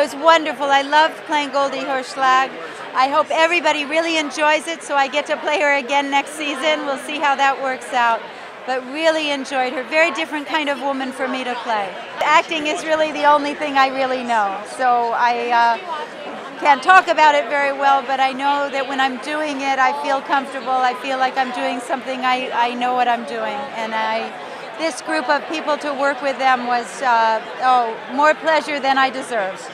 It was wonderful. I loved playing Goldie Hirschlag. I hope everybody really enjoys it so I get to play her again next season. We'll see how that works out. But really enjoyed her. Very different kind of woman for me to play. Acting is really the only thing I really know. So I uh, can't talk about it very well, but I know that when I'm doing it, I feel comfortable. I feel like I'm doing something I, I know what I'm doing. And I this group of people to work with them was uh, oh more pleasure than I deserved.